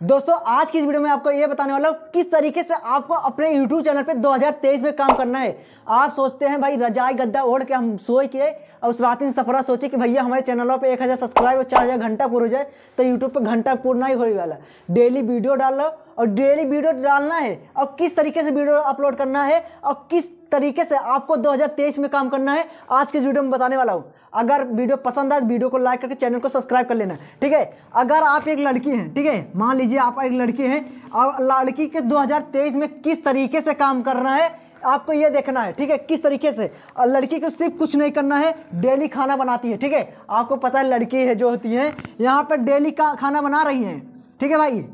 दोस्तों, आज की इस वीडियो में आपको ये बताने वाला हूँ, किस तरीके से आपको अपने YouTube चैनल पे 2023 में काम करना है। आप सोचते हैं, भाई, रजाई गद्दा ओढ़ के हम सोए के और उस रात में सफरा सोचे कि भैया, हमारे चैनलों पे 1000 सब्सक्राइब और 4000 घंटा पूरा हो जाए तो यूट्यूब पे घंटा पूर्ण ही होने वाला डेली वीडियो डाल और डेली वीडियो डालना है और किस तरीके से वीडियो अपलोड करना है और किस तरीके से आपको 2023 में काम करना है। आज के इस वीडियो में बताने वाला हूँ। अगर वीडियो पसंद आए तो वीडियो को लाइक करके चैनल को सब्सक्राइब कर लेना, ठीक है? अगर आप एक लड़की हैं, ठीक है? मान लीजिए आप एक लड़की हैं और लड़की के 2023 में किस तरीके से काम करना है, आपको ये देखना है, ठीक है? किस तरीके से? और लड़की को सिर्फ़ कुछ नहीं करना है, डेली खाना बनाती है, ठीक है? आपको पता है लड़की है, जो होती है, यहाँ पर डेली खाना बना रही हैं, ठीक है भाई?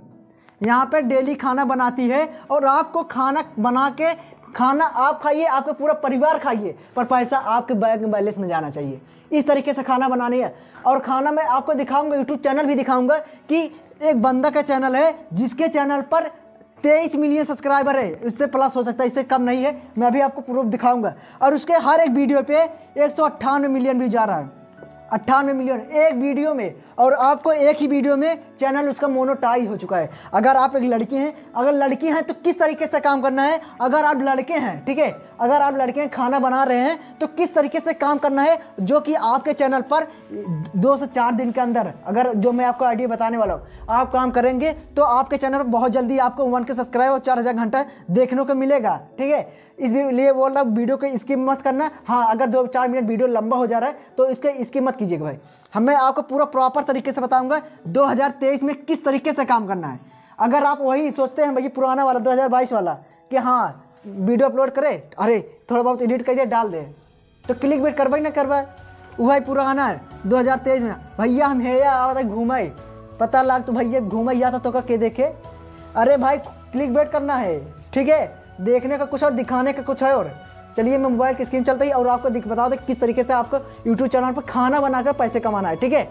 यहाँ पर डेली खाना बनाती है और आपको खाना बना के खाना आप खाइए, आपका पूरा परिवार खाइए, पर पैसा आपके बैंक बैलेंस में जाना चाहिए। इस तरीके से खाना बनानी है। और खाना मैं आपको दिखाऊँगा यूट्यूब चैनल भी दिखाऊँगा कि एक बंदा का चैनल है, जिसके चैनल पर तेईस मिलियन सब्सक्राइबर है। इससे प्लस हो सकता है, इससे कम नहीं है। मैं अभी आपको प्रूफ दिखाऊँगा। और उसके हर एक वीडियो पे एक सौ अट्ठानवे मिलियन भी जा रहा है। अट्ठानवे मिलियन एक वीडियो में और आपको एक ही वीडियो में चैनल उसका मोनोटाइज हो चुका है। अगर आप एक लड़की हैं, अगर लड़की हैं तो किस तरीके से काम करना है? अगर आप लड़के हैं, ठीक है? अगर आप लड़के हैं, खाना बना रहे हैं तो किस तरीके से काम करना है? जो कि आपके चैनल पर दो से चार दिन के अंदर, अगर जो मैं आपको आइडिया बताने वाला हूँ, आप काम करेंगे तो आपके चैनल पर बहुत जल्दी आपको वन के सब्सक्राइब और चार हज़ार घंटा देखने को मिलेगा, ठीक है? इसलिए बोल रहा वीडियो को स्किप मत करना। हाँ अगर दो चार मिनट वीडियो लंबा हो जा रहा है तो इसके स्किप मत कीजिएगा भाई। हम मैं आपको पूरा प्रॉपर तरीके से बताऊँगा 2023 में किस तरीके से काम करना है। अगर आप वही सोचते हैं भाई पुराना वाला 2022 वाला, कि हाँ वीडियो अपलोड करे, अरे थोड़ा बहुत एडिट कर डाल दे। तो क्लिक बेट करवाई ना करवाए। वही पुराना है 2023 में। भैया, हम हेया आवा घूमाई? पता लाग तो भैया घूमाई आता तो के देखे। अरे भाई क्लिक बेट करना है, ठीक है? देखने का कुछ और, दिखाने का कुछ है और। चलिए, मैं मोबाइल की स्क्रीन चलता ही, और आपको बता दो किस तरीके से आपको यूट्यूब चैनल पर खाना बनाकर पैसे कमाना है, ठीक है?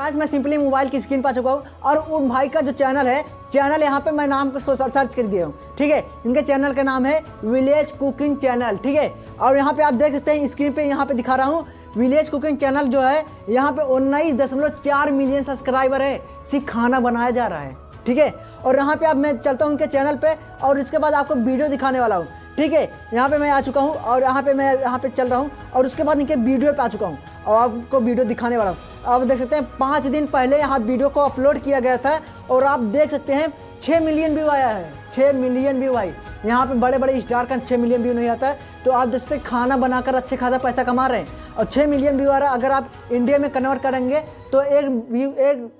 आज मैं सिंपली मोबाइल की स्क्रीन पर चुका हूँ, और उन भाई का जो चैनल है चैनल यहाँ पे मैं नाम को सर्च कर दिया हूँ, ठीक है? इनके चैनल का नाम है विलेज कुकिंग चैनल ठीक है? और यहाँ पे आप देख सकते हैं स्क्रीन पे यहाँ पे दिखा रहा हूँ विलेज कुकिंग चैनल जो है, यहाँ पे उन्नीस दशमलव चार मिलियन सब्सक्राइबर है, सिर्फ़ खाना बनाया जा रहा है। ठीक है? और यहाँ पे अब मैं चलता हूँ उनके चैनल पे और इसके बाद आपको वीडियो दिखाने वाला हूँ। ठीक है? यहाँ पे मैं आ चुका हूँ और यहाँ पे मैं, यहाँ पे चल रहा हूँ और उसके बाद इनके वीडियो पे आ चुका हूँ और आपको वीडियो दिखाने वाला हूँ। आप देख सकते हैं, पाँच दिन पहले यहाँ वीडियो को अपलोड किया गया था और आप देख सकते हैं छः मिलियन व्यू आया है। छः मिलियन व्यू आई। यहाँ पे बड़े बड़े स्टार का छः मिलियन व्यू नहीं आता है। तो आप हैं, खाना बनाकर अच्छे खासा पैसा कमा रहे हैं। और छः मिलियन व्यू आ रहा है। अगर आप इंडिया में कन्वर्ट करेंगे तो एक व्यू, एक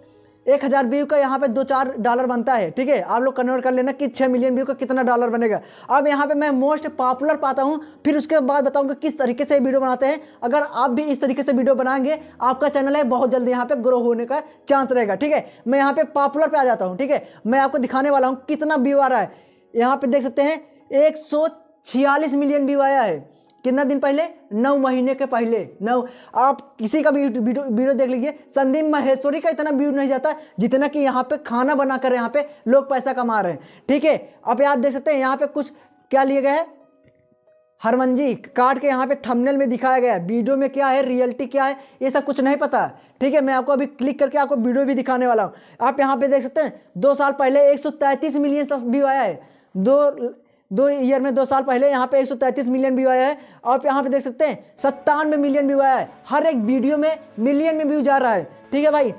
एक हज़ार व्यू का यहाँ पे दो चार डॉलर बनता है, ठीक है? आप लोग कन्वर्ट कर लेना कि छः मिलियन व्यू का कितना डॉलर बनेगा। अब यहाँ पे मैं मोस्ट पॉपुलर पाता हूँ, फिर उसके बाद बताऊँगा किस तरीके से वीडियो बनाते हैं। अगर आप भी इस तरीके से वीडियो बनाएँगे, आपका चैनल है, बहुत जल्दी यहाँ पर ग्रो होने का चांस रहेगा, ठीक है? मैं यहाँ पे पॉपुलर पर आ जाता हूँ, ठीक है? मैं आपको दिखाने वाला हूँ कितना व्यू आ रहा है। यहाँ पर देख सकते हैं, एक सौ छियालीस मिलियन व्यू आया है। कितना दिन पहले? नौ महीने के पहले। नौ। आप किसी का भी वीडियो देख लीजिए, संदीप महेश्वरी का इतना व्यू नहीं जाता, जितना कि यहाँ पे खाना बनाकर यहाँ पे लोग पैसा कमा रहे हैं। ठीक है? अब आप देख सकते हैं, यहाँ पे कुछ क्या लिए गए है? हरमन जी, काट के यहाँ पे थंबनेल में दिखाया गया है। वीडियो में क्या है? रियलिटी क्या है? ये सब कुछ नहीं पता। ठीक है? मैं आपको अभी क्लिक करके आपको वीडियो भी दिखाने वाला हूँ। आप यहाँ पे देख सकते हैं, दो साल पहले एक सौ तैंतीस मिलियन व्यू आया है। दो दो ईयर में दो साल पहले यहाँ पे 133 मिलियन व्यू आया है। और यहाँ पे देख सकते हैं, सत्तानवे मिलियन व्यू आया है। हर एक वीडियो में मिलियन में व्यू जा रहा है। ठीक है भाई?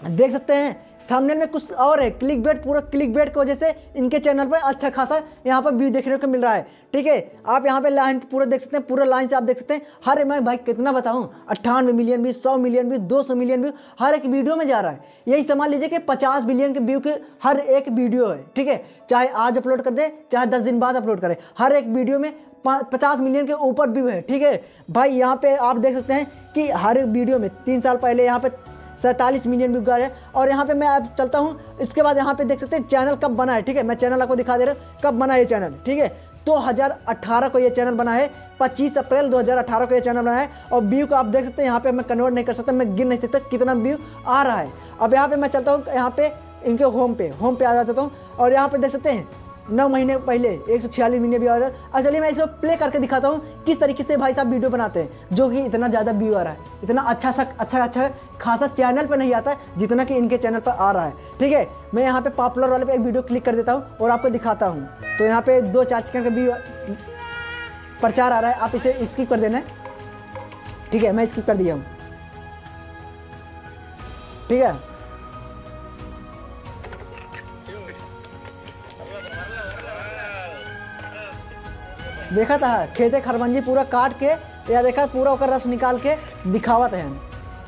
देख सकते हैं थंबनेल में कुछ और है क्लिक बेट पूरा क्लिक बेट की वजह से इनके चैनल पर अच्छा खासा यहाँ पर व्यू देखने को मिल रहा है। ठीक है, आप यहाँ पे लाइन पूरा देख सकते हैं, पूरा लाइन से आप देख सकते हैं। हर मैं भाई कितना बताऊँ, अट्ठानवे मिलियन व्यू सौ मिलियन व्यू दो सौ मिलियन व्यू हर एक वीडियो में जा रहा है। यही समझ लीजिए कि पचास मिलियन के व्यू के हर एक वीडियो है, ठीक है। चाहे आज अपलोड कर दे, चाहे दस दिन बाद अपलोड करें, हर एक वीडियो में पचास मिलियन के ऊपर व्यू है, ठीक है। भाई यहाँ पे आप देख सकते हैं कि हर एक वीडियो में, तीन साल पहले यहाँ पे सैंतालीस मिलियन व्यू गए है। और यहाँ पे मैं अब चलता हूँ। इसके बाद यहाँ पे देख सकते हैं चैनल कब बना है, ठीक है? मैं चैनल आपको दिखा दे रहा हूँ, कब बना है चैनल ठीक है? दो हज़ार अठारह को ये चैनल बना है 25 अप्रैल 2018 को ये चैनल बना है। और व्यू को आप देख सकते हैं, यहाँ पे मैं कन्वर्ट नहीं कर सकता, मैं गिन नहीं सकता कितना व्यू आ रहा है। अब यहाँ पे मैं चलता हूँ, यहाँ पे इनके होम पे होम पे आ जाता हूँ। और यहाँ पे देख सकते हैं नौ महीने पहले, एक सौ छियालीस महीने व्यू आया था अब चलिए मैं इसको प्ले करके दिखाता हूँ किस तरीके से भाई साहब वीडियो बनाते हैं, जो कि इतना ज़्यादा व्यू आ रहा है। इतना अच्छा सा अच्छा अच्छा खासा चैनल पर नहीं आता है, जितना कि इनके चैनल पर आ रहा है। ठीक है, मैं यहाँ पे पॉपुलर वाले पे एक वीडियो क्लिक कर देता हूँ और आपको दिखाता हूँ। तो यहाँ पे दो चार सेकंड का व्यू प्रचार आ रहा है, आप इसे स्किप कर देना। ठीक है, मैं स्किप कर दिया हूँ। ठीक है देखा था, खेते खरबंजी पूरा काट के, या देखा पूरा ओकर रस निकाल के दिखावत है।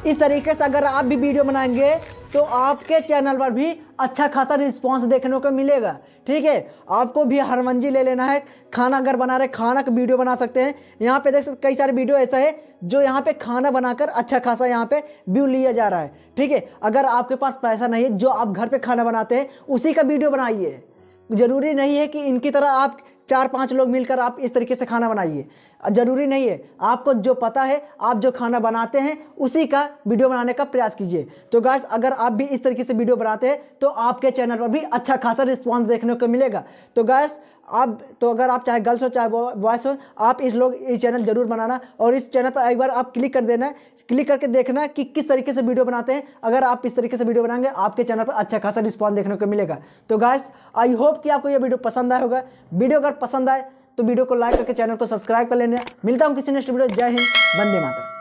इस तरीके से अगर आप भी वीडियो बनाएँगे तो आपके चैनल पर भी अच्छा खासा रिस्पांस देखने को मिलेगा। ठीक है, आपको भी हरमंजी ले लेना है, खाना अगर बना रहे, खाना का वीडियो बना सकते हैं। यहाँ पे देख सकते कई सारे वीडियो ऐसा है, जो यहाँ पे खाना बनाकर अच्छा खासा यहाँ पे व्यू लिया जा रहा है। ठीक है, अगर आपके पास पैसा नहीं है, जो आप घर पर खाना बनाते हैं, उसी का वीडियो बनाइए। ज़रूरी नहीं है कि इनकी तरह आप चार पाँच लोग मिलकर आप इस तरीके से खाना बनाइए। ज़रूरी नहीं है। आपको जो पता है, आप जो खाना बनाते हैं, उसी का वीडियो बनाने का प्रयास कीजिए। तो गैस अगर आप भी इस तरीके से वीडियो बनाते हैं तो आपके चैनल पर भी अच्छा खासा रिस्पॉन्स देखने को मिलेगा। तो गैस आप तो अगर आप चाहे गर्ल्स हो, चाहे बॉयस हो, आप इस लोग, इस चैनल ज़रूर बनाना और इस चैनल पर एक बार आप क्लिक कर देना क्लिक करके देखना कि किस तरीके से वीडियो बनाते हैं। अगर आप इस तरीके से वीडियो बनाएँगे, आपके चैनल पर अच्छा खासा रिस्पॉन्स देखने को मिलेगा। तो गैस आई होप कि आपको यह वीडियो पसंद आया होगा। वीडियो अगर पसंद आए तो वीडियो को लाइक करके चैनल को सब्सक्राइब कर लेने। मिलता हूँ किसी नेक्स्ट वीडियो जय हिंद, वंदे मातरम।